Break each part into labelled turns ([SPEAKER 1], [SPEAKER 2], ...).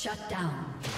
[SPEAKER 1] Shut down.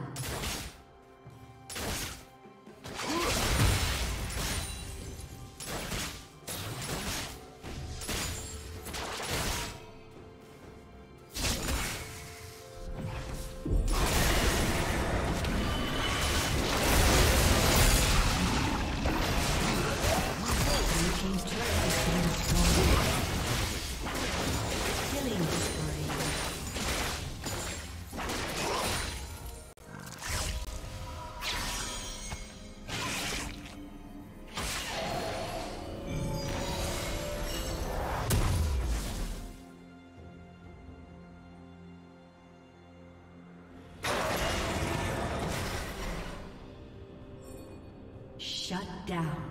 [SPEAKER 1] Down.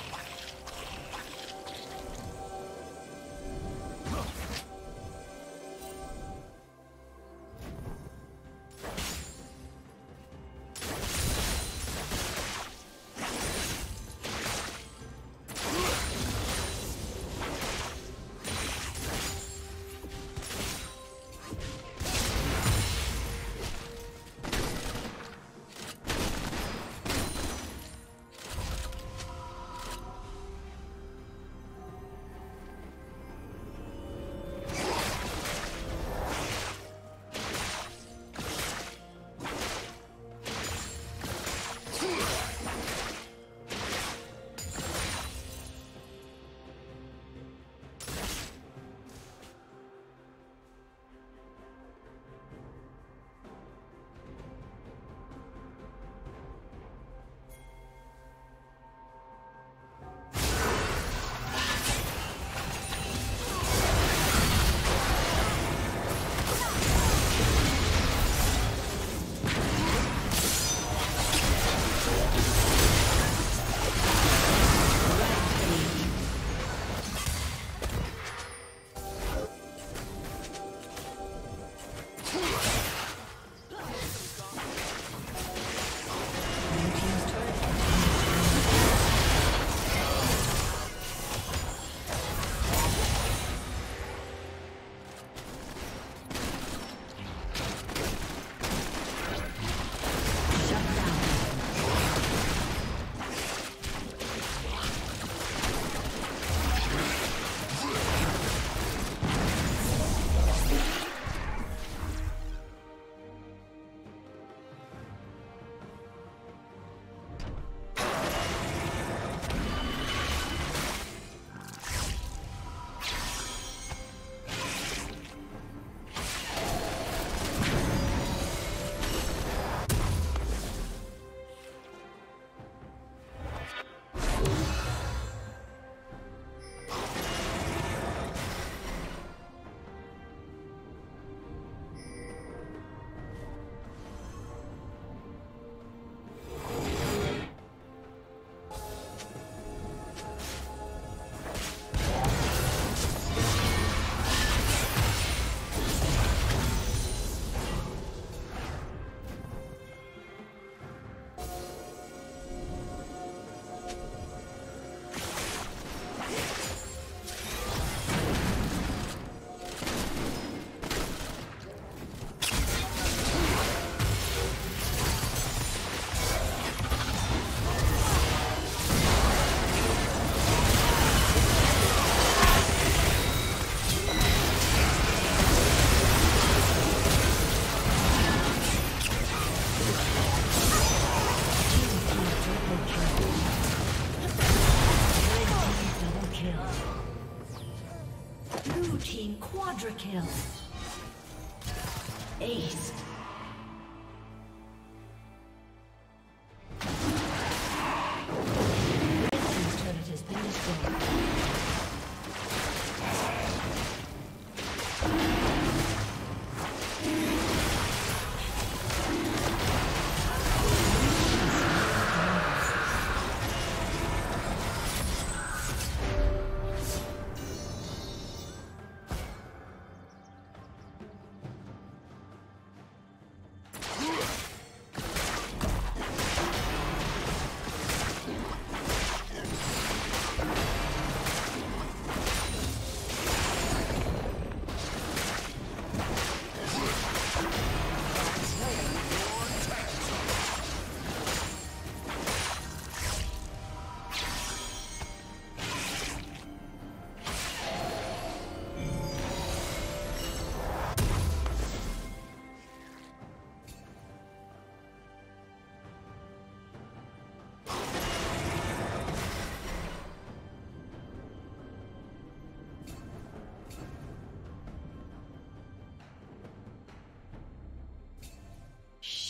[SPEAKER 1] Team quadra kill. Ace.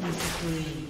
[SPEAKER 1] Killing spree.